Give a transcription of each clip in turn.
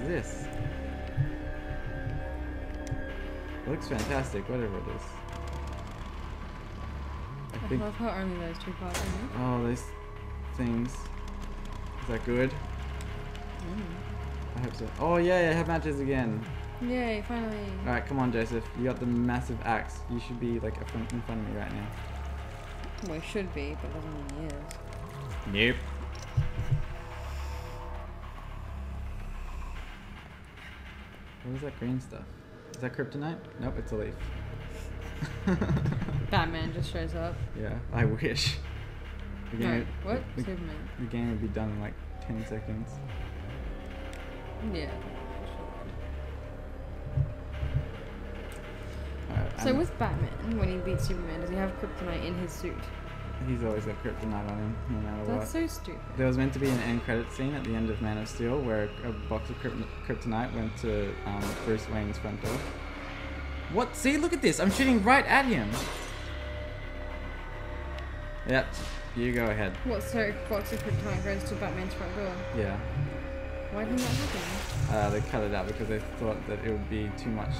is this? It looks fantastic, whatever it is. I I think. love how only those two parts are Oh, those things. Is that good? in I hope so. Oh yeah, yeah, have matches again. it. Yay, finally. All right, come on, Joseph. You got the massive axe. You should be like in front of me right now. Well, it should be, but doesn't mean he is. Nope. What is that green stuff? Is that kryptonite? Nope, it's a leaf. Batman just shows up. yeah, I wish. The No, game, what? The, Superman. the game would be done in like 10 seconds. Yeah. Alright, So I'm- with Batman, when he beats Superman, does he have kryptonite in his suit? He's always got kryptonite on him, no matter what. That's so stupid. There was meant to be an end credit scene at the end of Man of Steel where a box of kryptonite went to um, Bruce Wayne's front door. What? See, look at this. I'm shooting right at him. Yep. You go ahead. What, so box of kryptonite goes to Batman's front door? Yeah. Why didn't that happen? Uh, they cut it out because they thought that it would be too much.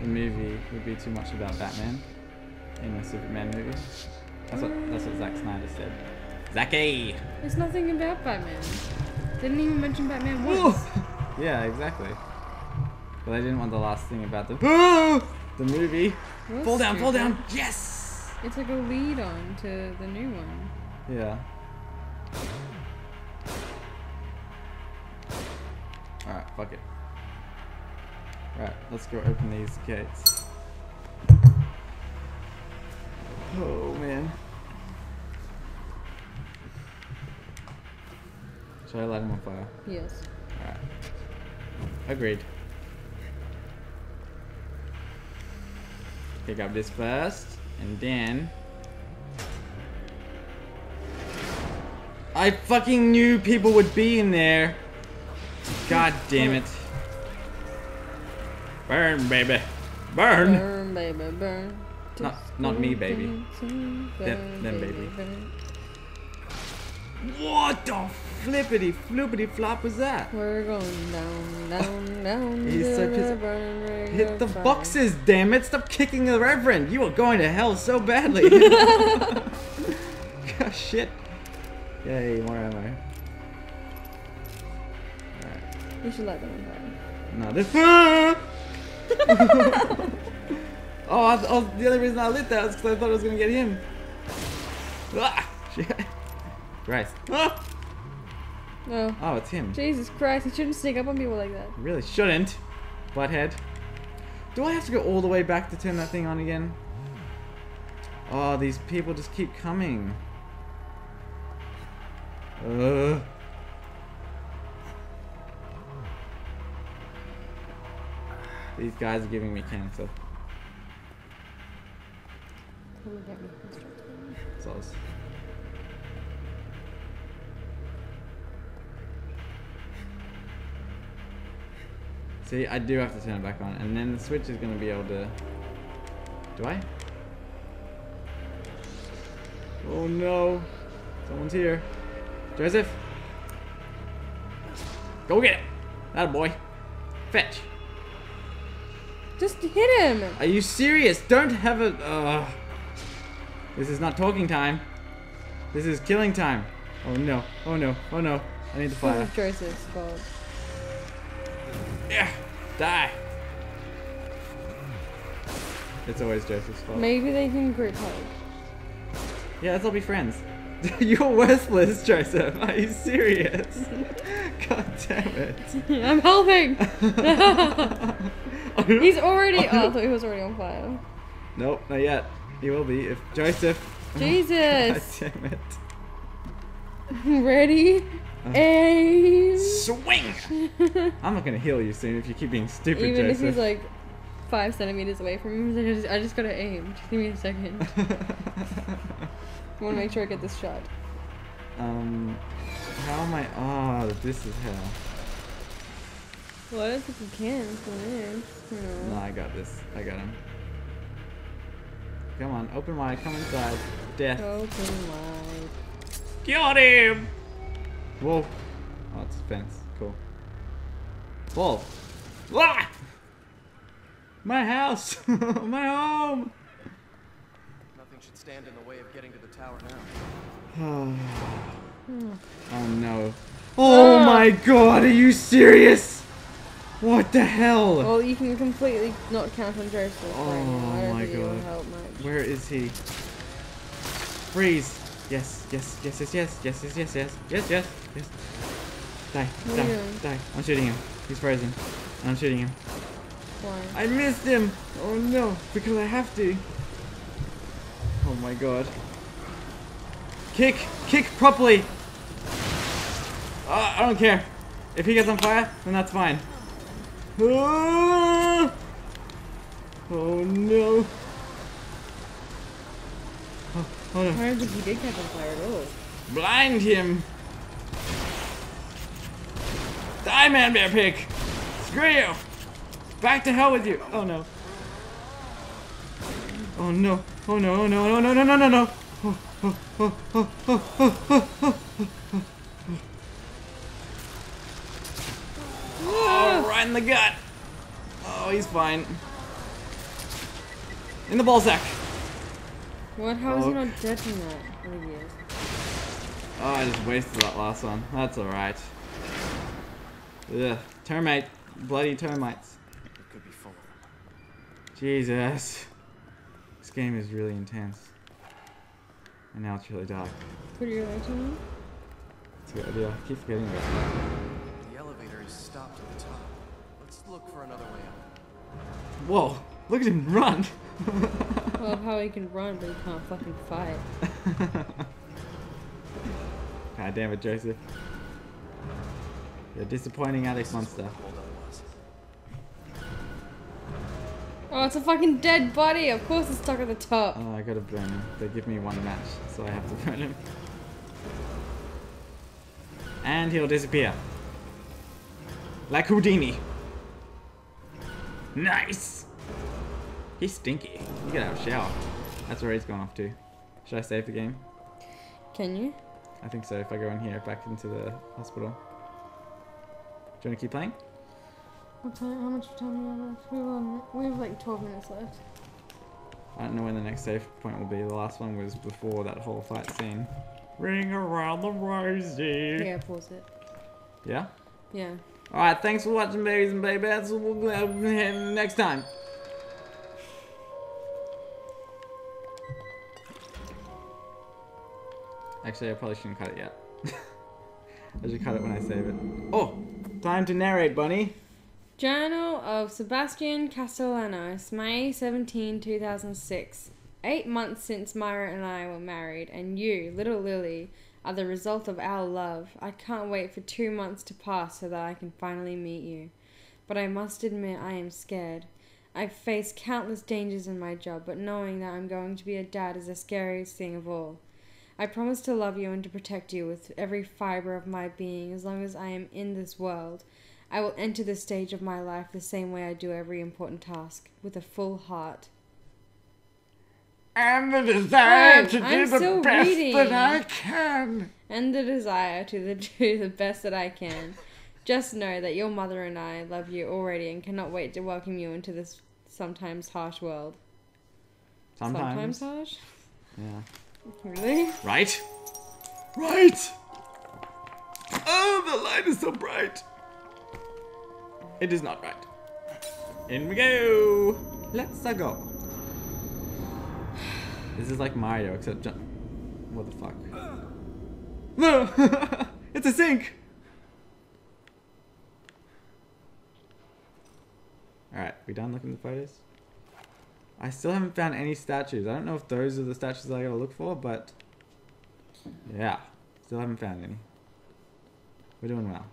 The movie would be too much about Batman in a Superman movie. That's what that's what Zack Snyder said. Zacky. There's nothing about Batman. Didn't even mention Batman once. yeah, exactly. But I didn't want the last thing about the the movie. That's Fall down, fall down. Yes. It's like a lead on to the new one. Yeah. Alright, fuck it. Right, let's go open these gates. Oh Should I light him on fire? Yes. Alright. Agreed. Pick up this first, and then. I fucking knew people would be in there. God damn it. Burn, baby. Burn! Burn, baby, burn. Not- not me, baby. Burn, Them- them, baby. burn. What the flippity floopity flop was that? We're going down, down, down. He's so to pissed. the burning ring Hit the boxes, damn it! Stop kicking the Reverend! You are going to hell so badly! Gosh, shit. Yay, more ammo. Alright. You should let them fire. No, this. oh, I, oh, the only reason I lit that was because I thought I was gonna get him. Ah, shit. Christ. Ah! No. Oh, ah, it's him. Jesus Christ, you shouldn't sneak up on people like that. Really shouldn't. Butthead. Do I have to go all the way back to turn that thing on again? Oh, these people just keep coming. Ugh. These guys are giving me cancer. Come and get me. Soz. See, I do have to turn it back on, and then the switch is going to be able to. Do I? Oh no! Someone's here. Joseph! Go get it! That boy. Fetch. Just hit him! Are you serious? Don't have a. Uh, this is not talking time. This is killing time. Oh no! Oh no! Oh no! I need the This fire. Joseph's fault. Yeah! Die! It's always Joseph's fault. Maybe they can group hug. Yeah, let's all be friends. You're worthless, Joseph. Are you serious? God damn it. I'm helping! He's already. Oh, I thought he was already on fire. Nope, not yet. He will be if Joseph. Jesus! God damn it. Ready? Aim! Swing! I'm not gonna heal you soon if you keep being stupid, Even if he's like five centimeters away from him, I just, I just gotta aim. Just give me a second. I wanna make sure I get this shot. um, how am I? Oh, this is hell. Well, I don't think you can. It's what it is. You. No, I got this. I got him. Come on, open wide, come inside. Death. Open wide. Got him! Whoa. Oh, it's a fence. Cool. Ball. Ah! My house! My home! Nothing should stand in the way of getting to the tower now. oh no. Oh Ah. my god, are you serious? What the hell? Well, you can completely not count on Joseph right Oh don't my God. help. Where is he? Freeze! Yes, yes, yes, yes, yes, yes, yes, yes, yes, yes, yes, yes. Die, die, die. I'm shooting him. He's frozen. And I'm shooting him. Why? I missed him! Oh no, because I have to. Oh my god. Kick! Kick properly! Uh, I don't care. If he gets on fire, then that's fine. Ah! Oh no. Oh, oh no. I don't think he did catch on fire at all. Blind him! Die, man bear pig! Screw you! Back to hell with you! Oh no. Oh no. Oh no, oh no, oh, no, no, no, no, no, no! Oh, oh, oh, oh, oh, oh, oh, oh, oh. Oh, right in the gut! Oh, he's fine. In the ball sack! What? How is he not dead from that? Oh, he is. Oh, I just wasted that last one. That's alright. Ugh. Termite. Bloody termites. It could be full of them. Jesus. This game is really intense. And now it's really dark. Put your light on. It's a good idea. I keep forgetting about that. The elevator is stopped at the top. Let's look for another way up. Whoa! Look at him run! I love how he can run, but he can't fucking fight. God damn it, Joseph. You're disappointing attic This is where monster. the holdup was. Oh, it's a fucking dead body. Of course it's stuck at the top. Oh, I gotta burn him. They give me one match, so I have to burn him. And he'll disappear. Like Houdini. Nice! He's stinky. You gotta have a shower. That's where he's gone off to. Should I save the game? Can you? I think so, if I go in here, back into the hospital. Do you wanna keep playing? What time? How much time do we have left? We have, um, we have like 12 minutes left. I don't know when the next save point will be. The last one was before that whole fight scene. Ring around the rosy. Yeah, pause it. Yeah? Yeah. Alright, thanks for watching, babies and babettes. We'll uh, next time. Actually, I probably shouldn't cut it yet. I should cut it when I save it. Oh! Time to narrate, Bunny. Journal of Sebastian Castellanos, May 17, 2006. Eight months since Myra and I were married, and you, little Lily, are the result of our love. I can't wait for two months to pass so that I can finally meet you. But I must admit, I am scared. I've faced countless dangers in my job, but knowing that I'm going to be a dad is the scariest thing of all. I promise to love you and to protect you with every fiber of my being as long as I am in this world. I will enter this stage of my life the same way I do every important task, with a full heart. And the desire to do I'm the best reading. that I can. And the desire to the, do the best that I can. Just know that your mother and I love you already and cannot wait to welcome you into this sometimes harsh world. Sometimes. harsh? Yeah. Really? Right? Right! Oh, the light is so bright. It is not right. In we go. Let's go. This is like Mario, except jump. What the fuck? No! it's a sink! Alright, we done looking at the photos? I still haven't found any statues. I don't know if those are the statues I gotta look for, but yeah, still haven't found any. We're doing well.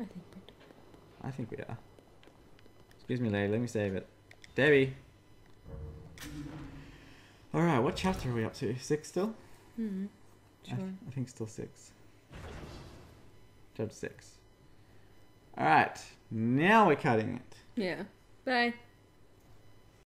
I think we're done. I think we are. Excuse me, lady. Let me save it. Debbie. All right, what chapter are we up to? Six still? Hmm. I, th- I think still six. Chapter six. All right, now we're cutting it. Yeah. Bye.